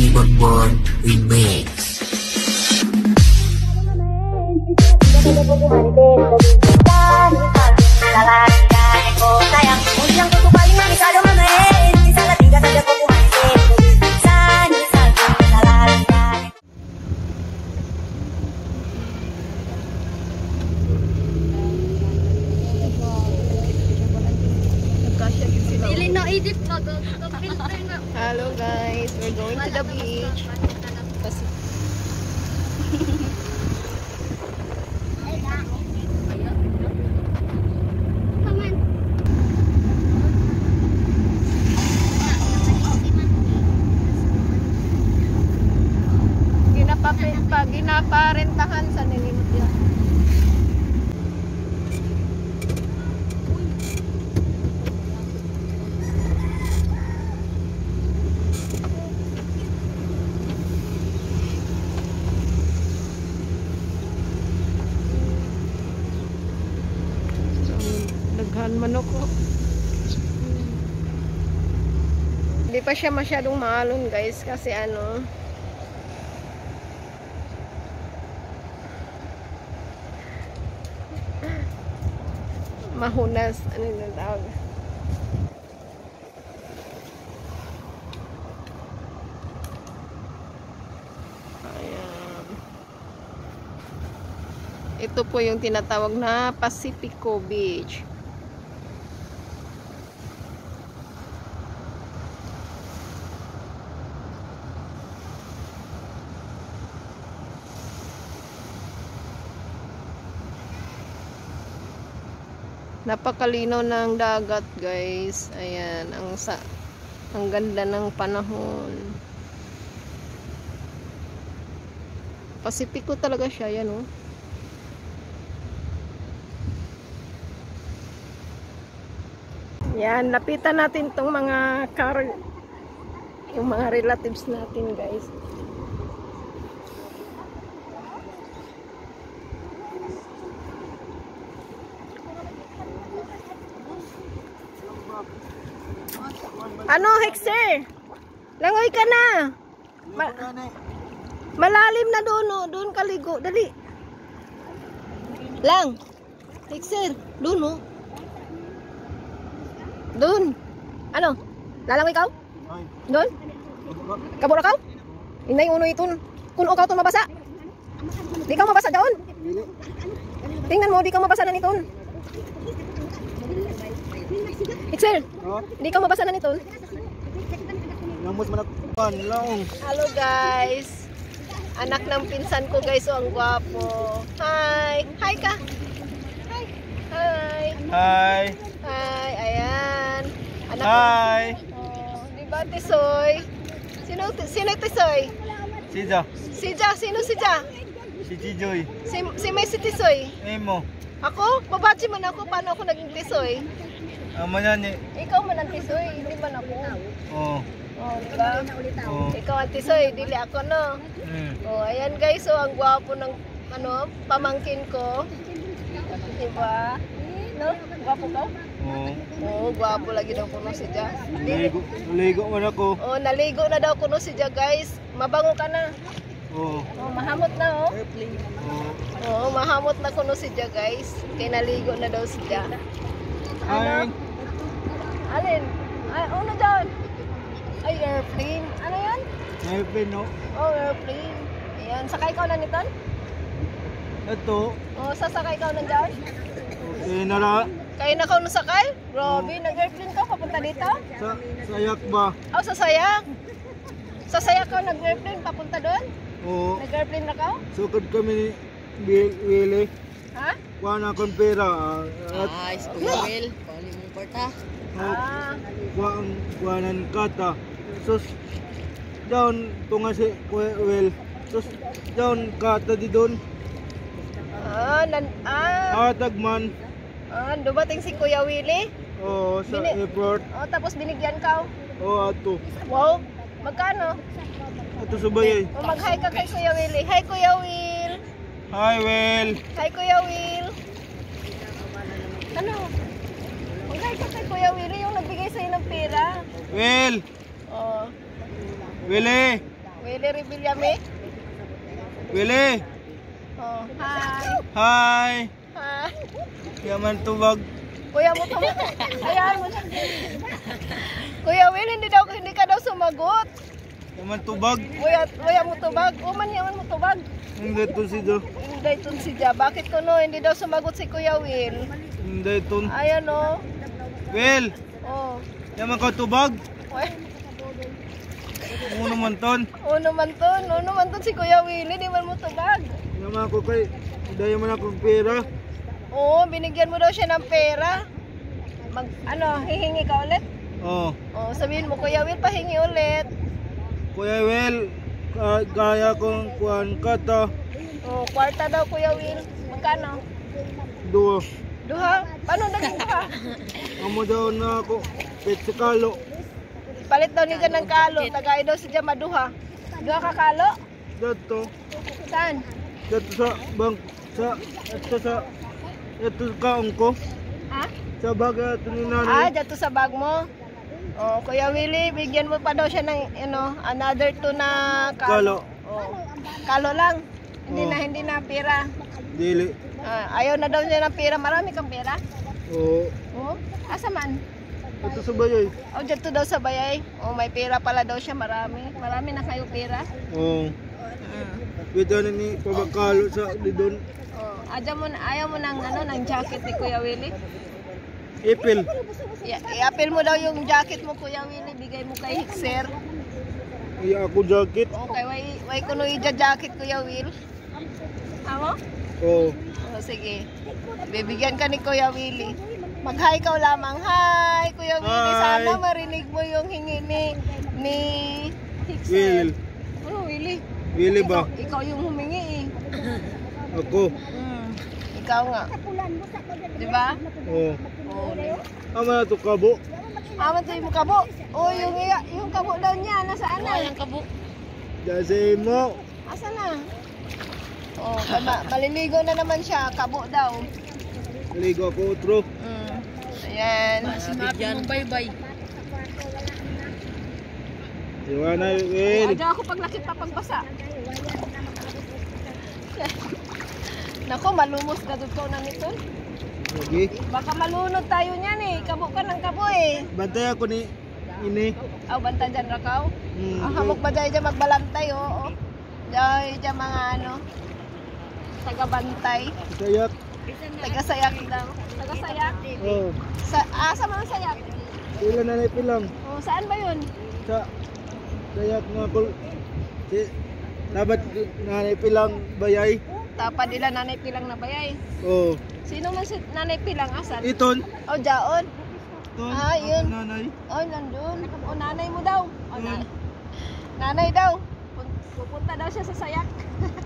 Demon Remix. Hello guys, we're going to the beach. Siya masyadong maalon guys kasi ano mahunas ano yung tawag? Ito po yung tinatawag na Pacifico Beach Napakalinaw ng dagat, guys. Ayan, ang sa ang ganda ng panahon. Pasipiko talaga siya, yan oh. Yan, lapitan natin tong mga car yung mga relatives natin, guys. Ano, Hexer? Langoy ka na. Ma- malalim na doon, oh. Doon ka ligo. Dali. Lang. Hexer, doon, oh. Doon. Ano? Lalangoy ka? Doon? Kabura ka? Inay uno itun. Kuno ka itong mabasa. Di ka mabasa doon. Tingnan mo, di ka mabasa na niton. Hexer, di ka mabasa na niton. Namos manakpan laong. Hello guys. Anak ng pinsan ko guys, so ang gwapo. Hi. Hi ka. Hi. Hi. Hi. Hi. Ayan. Anak Hi. Oh, di ba Tisoy? Sino sino Tisoy? Si Ja. Si Ja, sino si Ja? Si Chijoy. Si, si May si Tisoy. Emo. Ako? Babachi man ako. Paano ako naging Tisoy? Ama yan eh. Ikaw man ang Tisoy, hindi man ako. Oh. Oh, di ba? Oh. Ikaw ang Tisoy, dili ako no. Mm. Oh, ayan guys, so ang gwapo ng ano, pamangkin ko. Diba? No? Gwapo ka? Oh. Oo, gwapo lagi daw kuno si Ja. Dili- Ligo, ligo man ako. Oh, naligo na daw kuno si Ja, guys. Mabango ka na. Oh. Oh, mahamot na oh. Oh. Oo, mahamot na kuno si Ja, guys. Kaya naligo na daw si Ja. Hi. Alin? Ay, ano dyan? Ay, airplane. Ano yan? Airplane no. Oh, airplane. Ayan, sakay ka na nito? Ito. Oh, sasakay ka na dyan? Okay na ra. Kaya na ka nasakay? Grabe, nag-airplane ka papunta dito? Sa sayak ba? Oh, sasayak. Sasayak ka nag-airplane papunta doon? Oo. Nag-airplane na ka? Sukad kami ni Willie. Ha? Kuha na akong pera. ah, At Ay, Kuya Will, paano mo porta? Oh, Ah, kuha ang kuhanan kata. Sus, down tunga si Will. Sus, down kata di doon. ah, nan, ah, Atag man. ah, dumating si Kuya Willie. Oh, sa Bini- airport. Oh, tapos binigyan ka. Oh, ato. Wow, magkano? Ato subay. Oh, mag-hi ka kay Kuya Willie. Hi, Kuya Will. Hi, Will. Hi, Kuya Will. Ano? Ka kay Kuya Willie, yung nagbigay sa'yo ng pera. Will. Oh, Willie. Willie Revillame. Willie! Oh, hi. Hi! Hi. Yaman tubag. Kuya mo tama. Kuya mo. Kuya Will, hindi daw hindi ka daw sumagot. Yaman tubag. Kuya, kuya mo tubag. Uman yaman mo tubag. Hindi to si do. Hindi itong si Ja. Bakit ko no? Hindi daw sumagot si Kuya Will. Hindi to. Ayan o. Will! Oh. Yaman ka tubag. Uno man ton. Uno man to. Uno man to si Kuya Will. Hindi man mo tubag. Yaman ko kay. Dahil man akong pera. Oo, binigyan mo daw siya ng pera. Mag, ano, hihingi ka ulit? Oh. Oo, sabihin mo, Kuya Will, pahingi ulit. Kuya Will. Kaya kong kuhan ka to. Oo, kwarta daw, Kuya Will. Magkano? Duwa. Duha? Paano naging duha? Amo daw na ako. Petsikalo. Palit daw ni ka ng kalo. Tagay daw si Jama duha. Ka kalo? Dato. Saan? Dato sa bang sa ito sa ito kaong ko. Ha? Sa baga ito ni Ah, nanay. dito sa bag mo. Oh, Kuya Willie, bigyan mo pa daw siya ng, ano, another two na kalo. Kalo. Oh. Kalo lang. Hindi na, hindi na pera. Dili. Ah, ayaw na daw niya ng pera. Marami kang pera? Oo. Oh, asa man? Ito sa bayay. Oh, dito daw sa bayay. Oh, may pera pala daw siya. Marami. Marami na kayo pera. Oo. Pwede na ni pabakalo sa di doon. Oh, adya mo ayaw mo ng, ano, ng jacket ni Kuya Willie. Ipil. I- I-appeal mo daw yung jacket mo, Kuya Willie. Bigay mo kay Hixer. Iya ako jacket. Okay, way, way kuno ija jacket, Kuya Will. Amo? Oo. Oh, sige. Bibigyan ka ni Kuya Willie. Mag-hi ka lamang. Hi, Kuya Willie. Sana marinig mo yung hingi ni, ni. Will. Ano, Willie? Willie ba? Ikaw, ikaw yung humingi eh. Ako. Mm, ikaw nga. Di ba? Oo. Oh, Ama na to kabo. Aman to yung kabo. Oh, yung, iya- yung kabo daw niya. Nasaan na? Ang kabuk. Kasi mo. Asa na? Oh, kama, maliligo na naman siya. Kabo daw. Ligo ako utro. Mm. Ayan. Happy mo bye-bye. Diwa na Will. Adya ako paglakit pa pagbasa. Nako, malumos ka doon na nito. Lagi. Baka malunod tayo niyan eh. Kabo ka ng kabo eh. Bantay ako ni ini. Aw, banta dyan, Rakaw. Hmm. Ah, hamok ba dyan dyan magbalantay, oo. Oh, Dyan dyan mga ano, taga-bantay. Sayak. Taga-sayak daw. Taga-sayak. Oh. Sa, ah, sa mga sayak. Pila na pilang. Oh, saan ba yun? Sa sayak nga ko. Si dapat nanay pilang bayay. Tapad nila nanay pilang na bayay. Oh. Sino man si nanay pilang asan? Iton. Oh, jaon. Iton. Ah, yun. Nanay. Oh, nandun. Oh, nanay mo daw. Oh, Hmm. na- nanay daw. Pun- Pupunta daw siya sa sayak.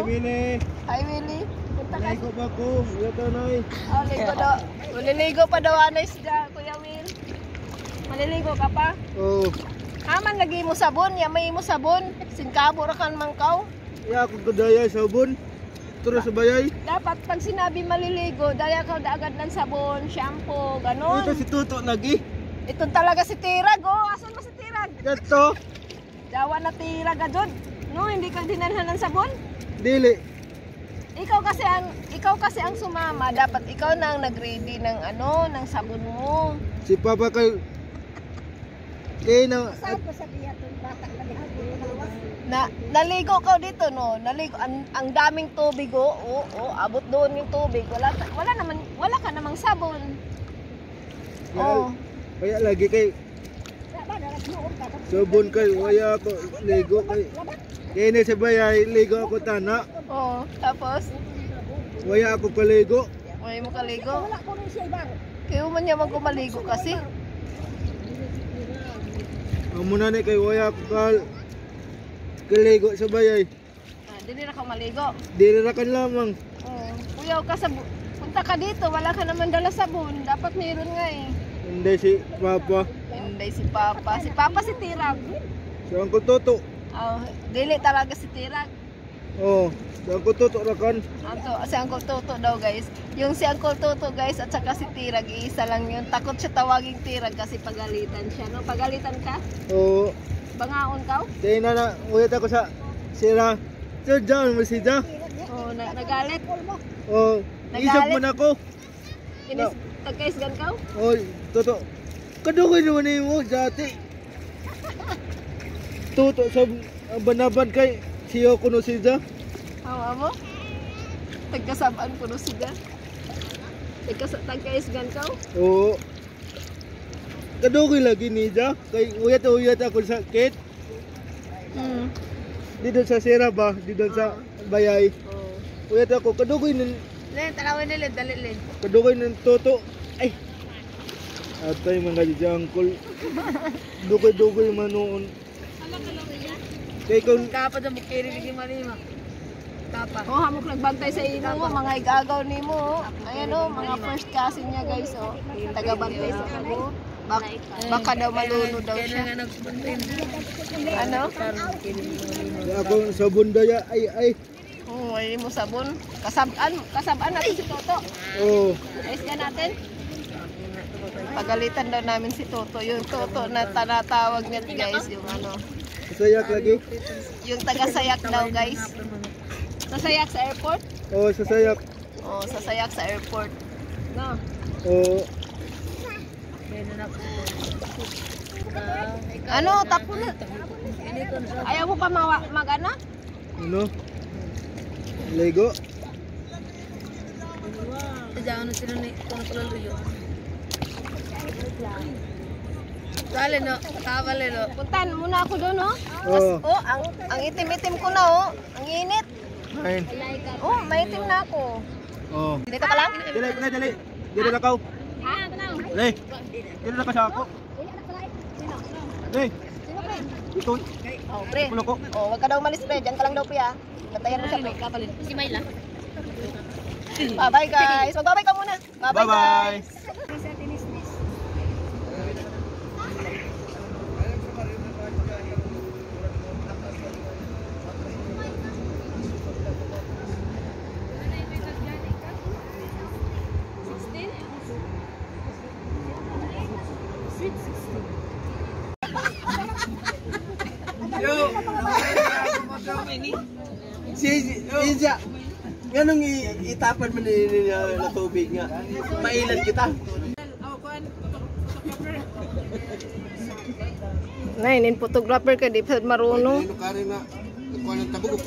Oh. Bini. Hi, Willie. Punta ka. Ligo pa ko. Iya tanay. Oh, ligo daw. Maliligo pa daw, anay siya, Kuya Will. Maliligo ka pa? Oh. Haman lagi mo sabon, ya may mo sabon. Singkabo ra kan mangkaw. Iya ako kadaya sabon. Terus sa bayay. Dapat pag sinabi maliligo, daya ka agad ng sabon, shampoo, ganon. Ito si Tuto lagi. Ito talaga si Tirag, oh. Asan ba si Tirag? Ito. Dawa na Tirag agad. No, hindi ka dinalhan ng sabon. Dili. Ikaw kasi ang ikaw kasi ang sumama, dapat ikaw na ang nag-ready ng ano, ng sabon mo. Si Papa kay kay na Na naligo ka dito no, naligo ang, ang daming tubig oh. Oo, oh, abot doon yung tubig. Wala wala naman wala ka namang sabon. Oh. Kaya lagi kay Sabon kay waya ako ligo kay kay ni sa bayay ligo ako tana. Oh, tapos Waya ako kaligo. may mo kaligo. Kaya man niya magkumaligo kasi. Amo na ni kay waya ako kal kaligo sa bayay. Ah, dili na ka maligo. Dili ra kan lamang. Oh, kuyaw ka sa punta ka dito, wala ka naman dala sabon. Dapat meron nga eh. Hindi si Papa. Hindi si Papa. Si Papa si Tirag. Si Uncle Toto. Oh, dili talaga si Tirag. Oh, si Uncle Toto ra kan. Anto, si Uncle Toto daw guys. Yung si Uncle Toto guys at saka si Tirag, isa lang yun. Takot siya tawaging Tirag kasi pagalitan siya. No? Pagalitan ka? Oh, Bangaon ka? Kaya na na, uyat ako sa sira. Sir John, masida. Oh, na nagalit. Oh, isip mo na ako. Inis tagkaisgan ka? Oh, toto. Kadukoy naman na mo, dati. Toto, sa banaban kay siyo kuno sida. Hawa mo? Tagkasabaan ko no siga. Tagkas tagkaisgan ka? Oo. Kadukoy lagi ni Ja. Kay uyat-uyat ako sa kit. Hmm. Dito sa sira ba? Dito sa bayay. Oh. Uyat ako. Kadukoy ng Len, talawin nila, dali len. kadukoy ng toto. Ay. Atay mga jangkol. Dukoy-dukoy manoon. Kay kung Dapat na mukiri lagi malima. Tapa. Oh, hamok nagbantay sa ino mo, mga igagaw ni mo. Ayan oh, mga first cousin niya guys oh. Taga-bantay sa kamo. Bak baka daw malunod daw siya. Ano? Ako sa bundaya ay ay. Oh, ay mo sabon. Kasaban, kasaban natin si Toto. Oh. Ayos ka natin. Pagalitan daw namin si Toto. Yung Toto na tanatawag niya guys, yung ano. Sayak lagi. Yung taga-sayak daw guys. Nasayak sa airport? Oh, sa sayak. Oh, sasayak sa airport. No. Oh. Ano, tapo na. Ayaw mo pa mawa, mag ano? Ano? Lego. Diyan na sila ni kono pala luyo. Dale no, kawale no. Puntan muna ako doon, oh. Oh. Oh, ang, ang itim-itim ko na, oh. Ang init. Ayun. Oh, maitim na ako. Oh. Dito ka lang? Dili, dili, dili. Dili na kaw. Dili. Dili na ka sa ako. Dili. Ito. Oh, pre. Kulo ko. Oh, wag ka daw umalis, pre. Diyan ka lang daw, pre, ah. Batayan mo siya, pre. Kapalit. Si Mayla. Bye-bye, guys. Mag-bye ka muna. Bye-bye, Bye-bye. Guys. Si Izya, ganong itapan mo ni na tubig nga. Mailan kita. Nay, nin photographer ka, di pa marunong. Ano ka rin na kuha ng tabog.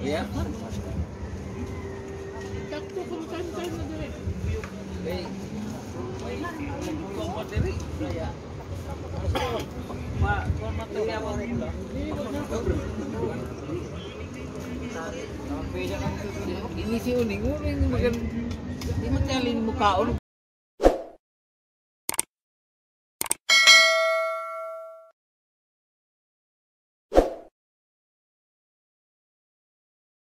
Yeah. Ini si uning, uning magan. Di mo talin mo kaon.